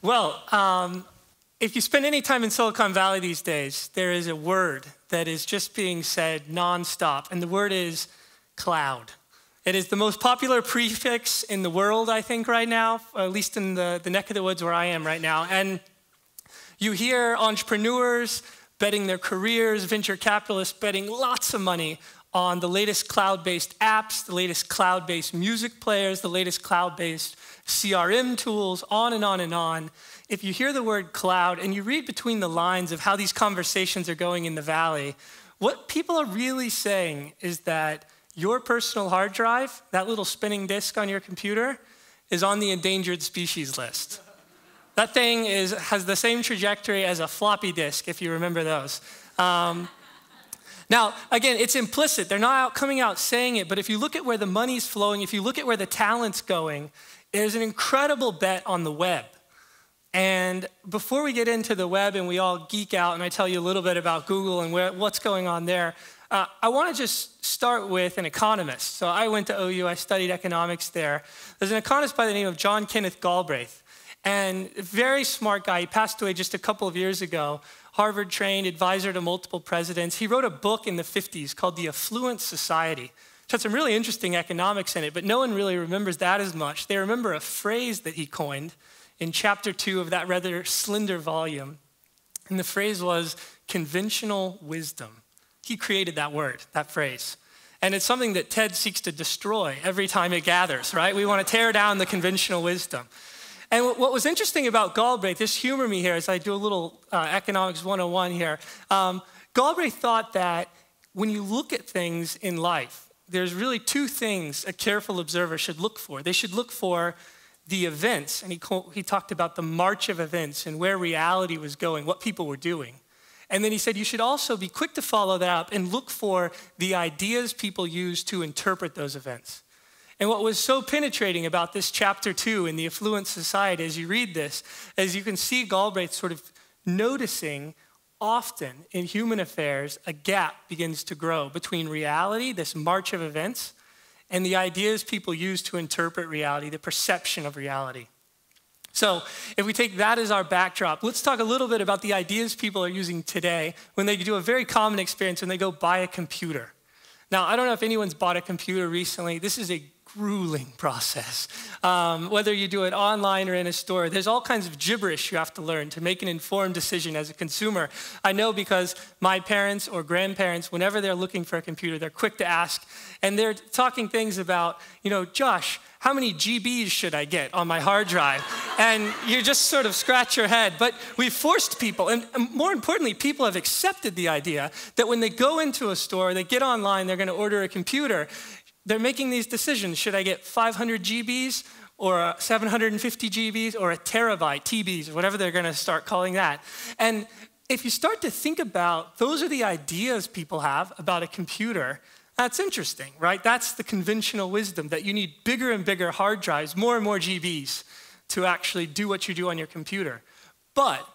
Well, um, if you spend any time in Silicon Valley these days, there is a word that is just being said nonstop, and the word is cloud. It is the most popular prefix in the world, I think, right now, at least in the, the neck of the woods where I am right now. And you hear entrepreneurs betting their careers, venture capitalists betting lots of money on the latest cloud based apps, the latest cloud based music players, the latest cloud based CRM tools, on and on and on. If you hear the word cloud and you read between the lines of how these conversations are going in the valley, what people are really saying is that your personal hard drive, that little spinning disk on your computer, is on the endangered species list. That thing is, has the same trajectory as a floppy disk, if you remember those. Um, now, again, it's implicit. They're not out, coming out saying it, but if you look at where the money's flowing, if you look at where the talent's going, there's an incredible bet on the web. And before we get into the web and we all geek out and I tell you a little bit about Google and where, what's going on there, uh, I want to just start with an economist. So I went to OU, I studied economics there. There's an economist by the name of John Kenneth Galbraith. And very smart guy. He passed away just a couple of years ago. Harvard trained, advisor to multiple presidents. He wrote a book in the 50s called The Affluent Society. Had some really interesting economics in it, but no one really remembers that as much. They remember a phrase that he coined in chapter two of that rather slender volume. And the phrase was conventional wisdom. He created that word, that phrase. And it's something that TED seeks to destroy every time it gathers, right? We want to tear down the conventional wisdom. And what was interesting about Galbraith, just humor me here as I do a little uh, economics 101 here. Um, Galbraith thought that when you look at things in life, there's really two things a careful observer should look for. They should look for the events, and he, he talked about the march of events and where reality was going, what people were doing. And then he said you should also be quick to follow that up and look for the ideas people use to interpret those events. And what was so penetrating about this chapter two in the affluent society, as you read this, as you can see Galbraith sort of noticing often in human affairs, a gap begins to grow between reality, this march of events, and the ideas people use to interpret reality, the perception of reality. So, if we take that as our backdrop, let's talk a little bit about the ideas people are using today when they do a very common experience when they go buy a computer. Now, I don't know if anyone's bought a computer recently. This is a grueling process. Um, whether you do it online or in a store, there's all kinds of gibberish you have to learn to make an informed decision as a consumer. I know because my parents or grandparents, whenever they're looking for a computer, they're quick to ask, and they're talking things about, you know, Josh, how many GBs should I get on my hard drive? and you just sort of scratch your head. But we've forced people, and more importantly, people have accepted the idea that when they go into a store, they get online, they're going to order a computer they're making these decisions. Should I get 500 GBs or 750 GBs or a terabyte, TBs, or whatever they're going to start calling that? And if you start to think about those are the ideas people have about a computer, that's interesting, right? That's the conventional wisdom that you need bigger and bigger hard drives, more and more GBs to actually do what you do on your computer. But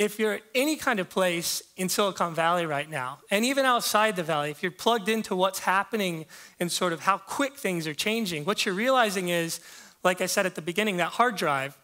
if you're at any kind of place in Silicon Valley right now, and even outside the valley, if you're plugged into what's happening and sort of how quick things are changing, what you're realizing is, like I said at the beginning, that hard drive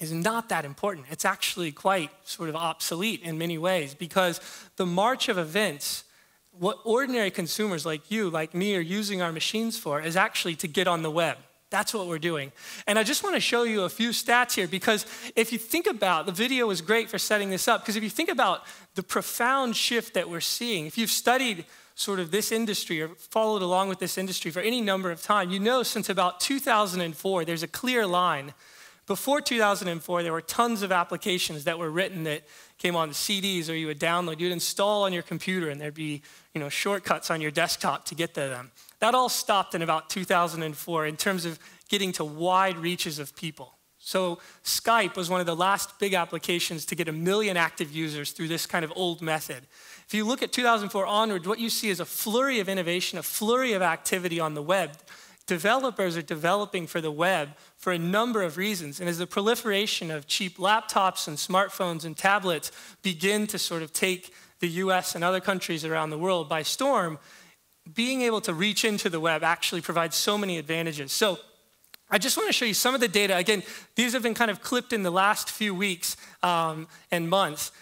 is not that important. It's actually quite sort of obsolete in many ways because the march of events, what ordinary consumers like you, like me, are using our machines for is actually to get on the web. That's what we're doing. And I just want to show you a few stats here because if you think about the video is great for setting this up because if you think about the profound shift that we're seeing, if you've studied sort of this industry or followed along with this industry for any number of time, you know since about 2004 there's a clear line. Before 2004 there were tons of applications that were written that came on CDs or you would download, you'd install on your computer and there'd be, you know, shortcuts on your desktop to get to them. That all stopped in about 2004 in terms of getting to wide reaches of people. So Skype was one of the last big applications to get a million active users through this kind of old method. If you look at 2004 onward, what you see is a flurry of innovation, a flurry of activity on the web. Developers are developing for the web for a number of reasons. And as the proliferation of cheap laptops and smartphones and tablets begin to sort of take the US and other countries around the world by storm, being able to reach into the web actually provides so many advantages. So I just want to show you some of the data. Again, these have been kind of clipped in the last few weeks um, and months.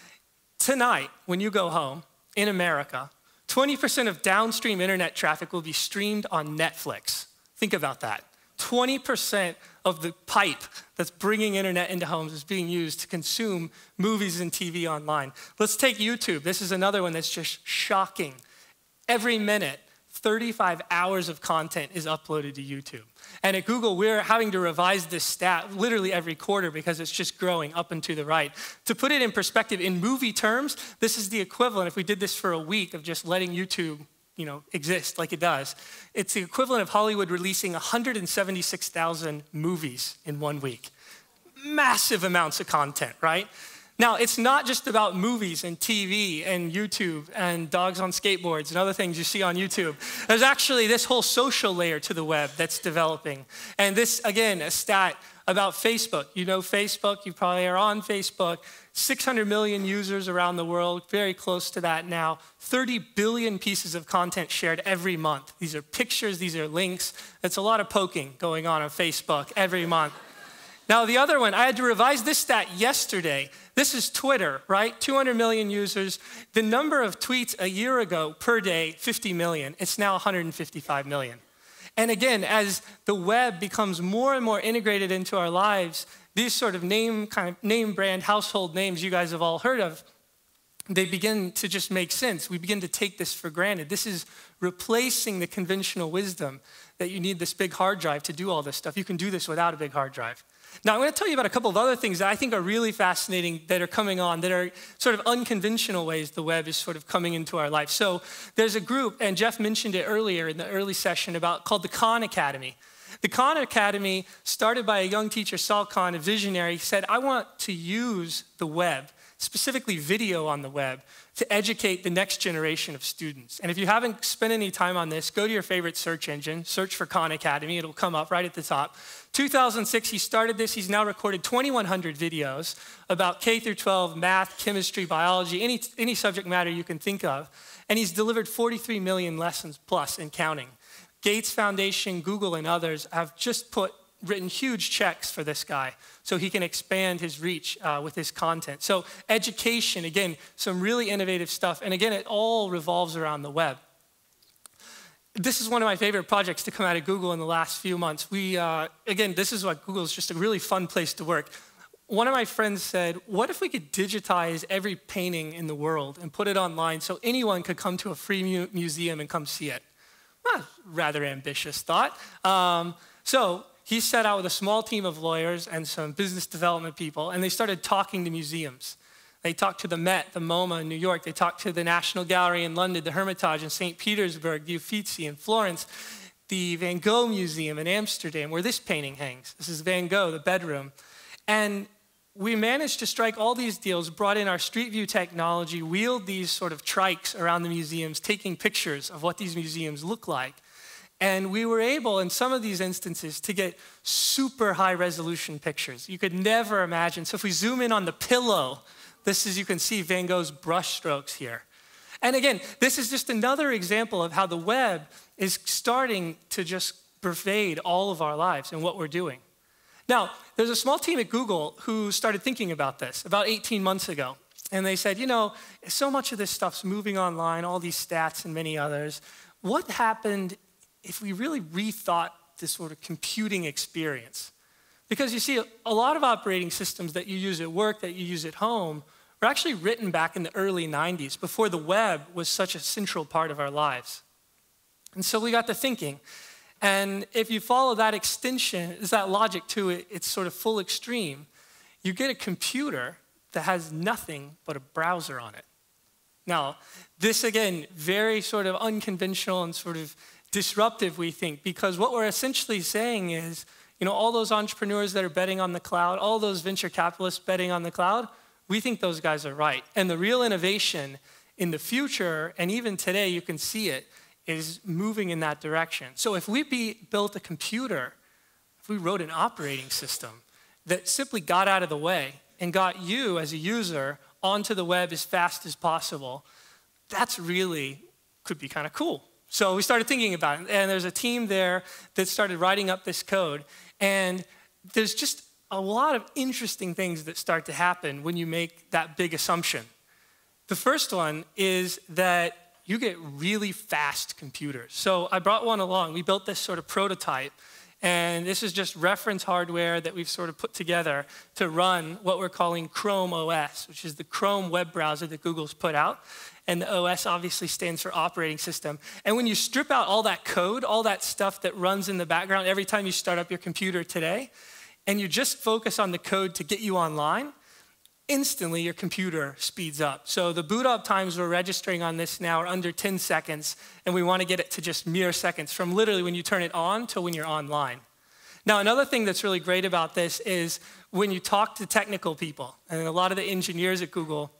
Tonight, when you go home in America, 20% of downstream internet traffic will be streamed on Netflix. Think about that. 20% of the pipe that's bringing internet into homes is being used to consume movies and TV online. Let's take YouTube. This is another one that's just shocking. Every minute, 35 hours of content is uploaded to YouTube. And at Google, we're having to revise this stat literally every quarter because it's just growing up and to the right. To put it in perspective, in movie terms, this is the equivalent, if we did this for a week, of just letting YouTube you know, exist like it does. It's the equivalent of Hollywood releasing 176,000 movies in one week. Massive amounts of content, right? Now, it's not just about movies and TV and YouTube and dogs on skateboards and other things you see on YouTube. There's actually this whole social layer to the web that's developing. And this, again, a stat about Facebook. You know Facebook, you probably are on Facebook. 600 million users around the world, very close to that now. 30 billion pieces of content shared every month. These are pictures, these are links. It's a lot of poking going on on Facebook every month. Now, the other one, I had to revise this stat yesterday. This is Twitter, right? 200 million users. The number of tweets a year ago per day, 50 million. It's now 155 million. And again, as the web becomes more and more integrated into our lives, these sort of name kind of name brand household names you guys have all heard of, they begin to just make sense. We begin to take this for granted. This is replacing the conventional wisdom that you need this big hard drive to do all this stuff. You can do this without a big hard drive. Now, I'm going to tell you about a couple of other things that I think are really fascinating that are coming on, that are sort of unconventional ways the web is sort of coming into our life. So, there's a group, and Jeff mentioned it earlier in the early session about called the Khan Academy. The Khan Academy, started by a young teacher, Sal Khan, a visionary, said, I want to use the web, specifically video on the web, to educate the next generation of students. And if you haven't spent any time on this, go to your favorite search engine, search for Khan Academy, it'll come up right at the top. 2006, he started this. He's now recorded 2,100 videos about K through 12 math, chemistry, biology, any, any subject matter you can think of. And he's delivered 43 million lessons plus and counting. Gates Foundation, Google, and others have just put written huge checks for this guy so he can expand his reach uh, with his content. So, education, again, some really innovative stuff. And again, it all revolves around the web. This is one of my favorite projects to come out of Google in the last few months. We, uh, again, this is what Google is just a really fun place to work. One of my friends said, What if we could digitize every painting in the world and put it online so anyone could come to a free mu- museum and come see it? Well, rather ambitious thought. Um, so, he set out with a small team of lawyers and some business development people, and they started talking to museums. They talked to the Met, the MoMA in New York. They talked to the National Gallery in London, the Hermitage in St. Petersburg, the Uffizi in Florence, the Van Gogh Museum in Amsterdam, where this painting hangs. This is Van Gogh, the bedroom. And we managed to strike all these deals, brought in our Street View technology, wheeled these sort of trikes around the museums, taking pictures of what these museums look like. And we were able, in some of these instances, to get super high resolution pictures. You could never imagine. So if we zoom in on the pillow, this is, you can see Van Gogh's brushstrokes here. And again, this is just another example of how the web is starting to just pervade all of our lives and what we're doing. Now, there's a small team at Google who started thinking about this about 18 months ago. And they said, you know, so much of this stuff's moving online, all these stats and many others. What happened if we really rethought this sort of computing experience. Because you see, a lot of operating systems that you use at work, that you use at home, were actually written back in the early 90s, before the web was such a central part of our lives. And so we got to thinking. And if you follow that extension, is that logic to it, it's sort of full extreme. You get a computer that has nothing but a browser on it. Now, this again, very sort of unconventional and sort of disruptive, we think, because what we're essentially saying is, you know, all those entrepreneurs that are betting on the cloud, all those venture capitalists betting on the cloud, we think those guys are right. And the real innovation in the future, and even today you can see it, is moving in that direction. So if we be, built a computer, if we wrote an operating system that simply got out of the way and got you as a user onto the web as fast as possible, that's really could be kind of cool So we started thinking about it. And there's a team there that started writing up this code. And there's just a lot of interesting things that start to happen when you make that big assumption. The first one is that you get really fast computers. So I brought one along. We built this sort of prototype. And this is just reference hardware that we've sort of put together to run what we're calling Chrome OS, which is the Chrome web browser that Google's put out. And the OS obviously stands for operating system. And when you strip out all that code, all that stuff that runs in the background every time you start up your computer today, and you just focus on the code to get you online, instantly your computer speeds up. So the boot up times we're registering on this now are under 10 seconds, and we want to get it to just mere seconds from literally when you turn it on to when you're online. Now, another thing that's really great about this is when you talk to technical people, and a lot of the engineers at Google,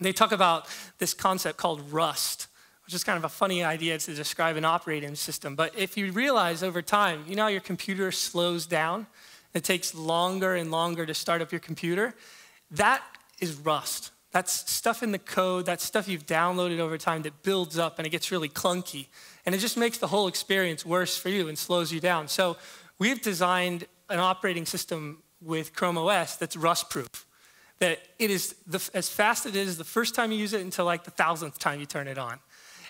they talk about this concept called Rust, which is kind of a funny idea to describe an operating system. But if you realize over time, you know your computer slows down? It takes longer and longer to start up your computer. That is rust. That's stuff in the code, that's stuff you've downloaded over time that builds up and it gets really clunky. And it just makes the whole experience worse for you and slows you down. So we've designed an operating system with Chrome OS that's rust proof. That it is the, as fast as it is the first time you use it until like the thousandth time you turn it on.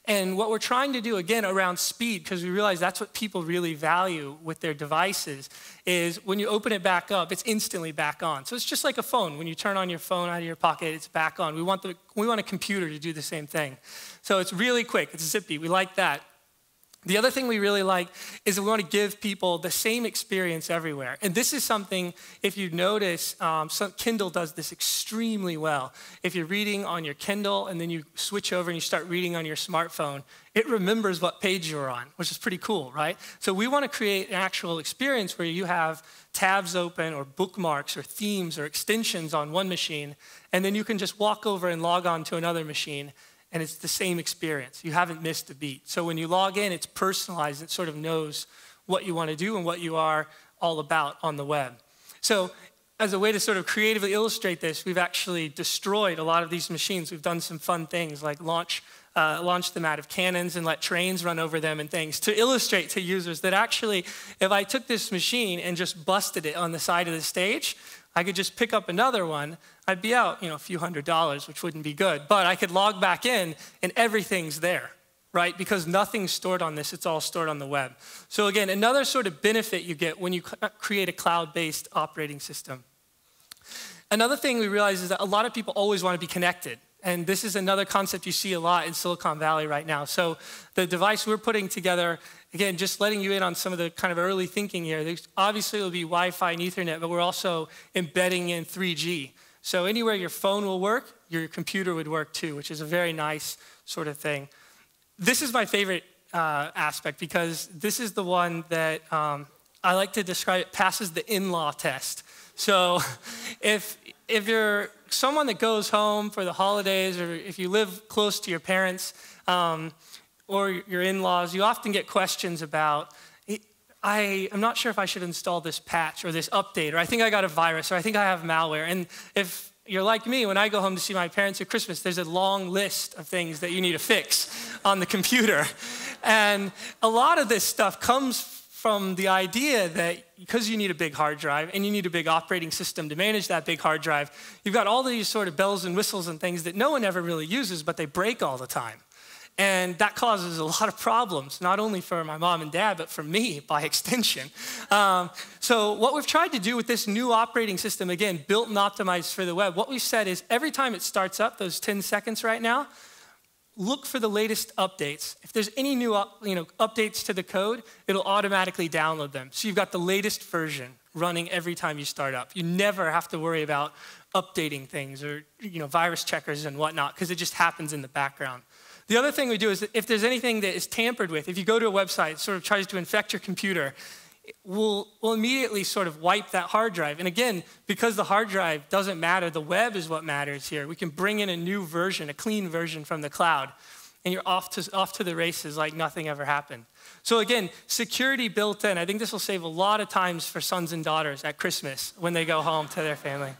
And what we're trying to do, again, around speed, because we realize that's what people really value with their devices, is when you open it back up, it's instantly back on. So it's just like a phone. When you turn on your phone out of your pocket, it's back on. We want, the, we want a computer to do the same thing. So it's really quick, it's zippy. We like that. The other thing we really like is we want to give people the same experience everywhere. And this is something, if you notice, um, Kindle does this extremely well. If you're reading on your Kindle and then you switch over and you start reading on your smartphone, it remembers what page you're on, which is pretty cool, right? So we want to create an actual experience where you have tabs open or bookmarks or themes or extensions on one machine, and then you can just walk over and log on to another machine and it's the same experience. You haven't missed a beat. So when you log in, it's personalized. It sort of knows what you want to do and what you are all about on the web. So as a way to sort of creatively illustrate this, we've actually destroyed a lot of these machines. We've done some fun things like launch, uh, launch them out of cannons and let trains run over them and things to illustrate to users that actually, if I took this machine and just busted it on the side of the stage, I could just pick up another one. I'd be out, you know, a few hundred dollars, which wouldn't be good. But I could log back in and everything's there, right? Because nothing's stored on this, it's all stored on the web. So again, another sort of benefit you get when you uh, create a cloud-based operating system. Another thing we realize is that a lot of people always want to be connected. And this is another concept you see a lot in Silicon Valley right now. So the device we're putting together, again, just letting you in on some of the kind of early thinking here. There's, obviously, it'll be Wi-Fi and Ethernet, but we're also embedding in 3G. So anywhere your phone will work, your computer would work too, which is a very nice sort of thing. This is my favorite uh, aspect because this is the one that um, I like to describe. It passes the in-law test. So if if you're someone that goes home for the holidays, or if you live close to your parents um, or your in laws, you often get questions about, I, am not sure if I should install this patch or this update, or I think I got a virus, or I think I have malware. And if you're like me, when I go home to see my parents at Christmas, there's a long list of things that you need to fix on the computer. And a lot of this stuff comes from the idea that because you need a big hard drive and you need a big operating system to manage that big hard drive, you've got all these sort of bells and whistles and things that no one ever really uses, but they break all the time. And that causes a lot of problems, not only for my mom and dad, but for me by extension. Um, so, what we've tried to do with this new operating system, again, built and optimized for the web, what we've said is every time it starts up, those 10 seconds right now, look for the latest updates. If there's any new you know, updates to the code, it'll automatically download them. So you've got the latest version running every time you start up. You never have to worry about updating things or you know, virus checkers and whatnot because it just happens in the background. The other thing we do is if there's anything that is tampered with, if you go to a website, sort of tries to infect your computer, we'll, we'll immediately sort of wipe that hard drive. And again, because the hard drive doesn't matter, the web is what matters here. We can bring in a new version, a clean version from the cloud, and you're off to, off to the races like nothing ever happened. So again, security built in. I think this will save a lot of times for sons and daughters at Christmas when they go home to their family.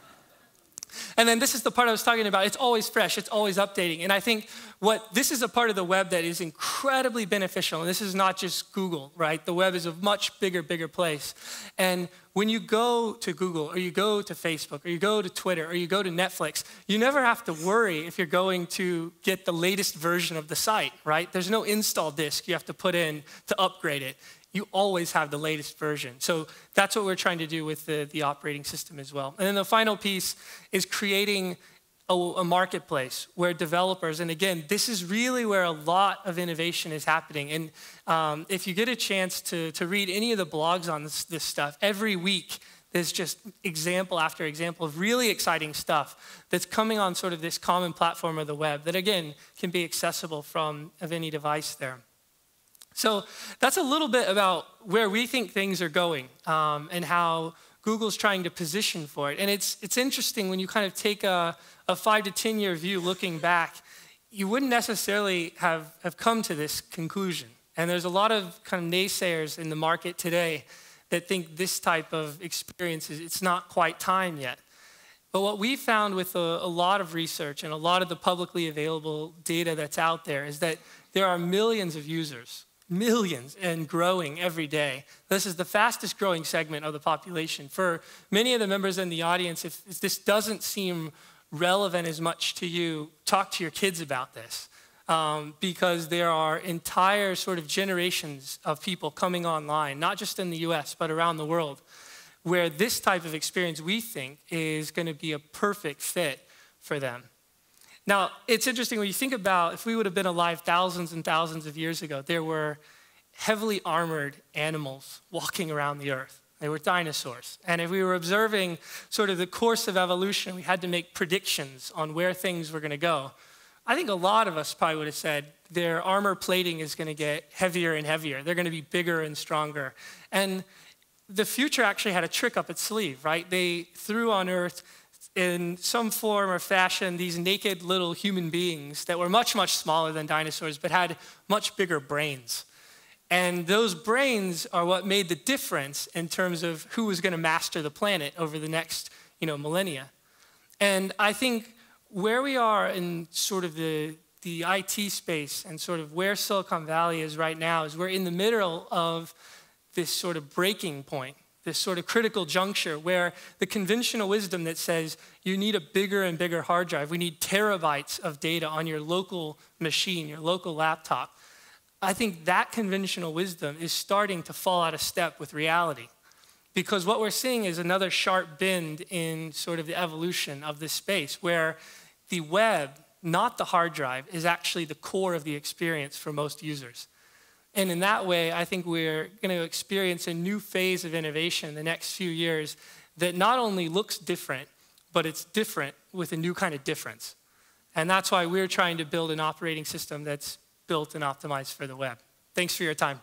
And then this is the part I was talking about. It's always fresh, it's always updating. And I think what this is a part of the web that is incredibly beneficial. And this is not just Google, right? The web is a much bigger, bigger place. And when you go to Google or you go to Facebook or you go to Twitter or you go to Netflix, you never have to worry if you're going to get the latest version of the site, right? There's no install disk you have to put in to upgrade it you always have the latest version. So that's what we're trying to do with the, the operating system as well. And then the final piece is creating a, a, marketplace where developers, and again, this is really where a lot of innovation is happening. And um, if you get a chance to, to read any of the blogs on this, this stuff, every week there's just example after example of really exciting stuff that's coming on sort of this common platform of the web that, again, can be accessible from of any device there. So that's a little bit about where we think things are going um, and how Google's trying to position for it. And it's, it's interesting when you kind of take a, a five to 10 year view looking back, you wouldn't necessarily have, have come to this conclusion. And there's a lot of kind of naysayers in the market today that think this type of experience is it's not quite time yet. But what we found with a, a lot of research and a lot of the publicly available data that's out there is that there are millions of users millions and growing every day. This is the fastest growing segment of the population. For many of the members in the audience, if, if this doesn't seem relevant as much to you, talk to your kids about this. Um, because there are entire sort of generations of people coming online, not just in the US, but around the world, where this type of experience we think is going to be a perfect fit for them. Now, it's interesting when you think about if we would have been alive thousands and thousands of years ago, there were heavily armored animals walking around the earth. They were dinosaurs. And if we were observing sort of the course of evolution, we had to make predictions on where things were going to go. I think a lot of us probably would have said their armor plating is going to get heavier and heavier. They're going to be bigger and stronger. And the future actually had a trick up its sleeve, right? They threw on Earth in some form or fashion these naked little human beings that were much, much smaller than dinosaurs, but had much bigger brains. And those brains are what made the difference in terms of who was going to master the planet over the next you know, millennia. And I think where we are in sort of the, the IT space and sort of where Silicon Valley is right now is we're in the middle of this sort of breaking point this sort of critical juncture where the conventional wisdom that says you need a bigger and bigger hard drive, we need terabytes of data on your local machine, your local laptop. I think that conventional wisdom is starting to fall out of step with reality. Because what we're seeing is another sharp bend in sort of the evolution of this space where the web, not the hard drive, is actually the core of the experience for most users. And in that way, I think we're going to experience a new phase of innovation in the next few years that not only looks different, but it's different with a new kind of difference. And that's why we're trying to build an operating system that's built and optimized for the web. Thanks for your time.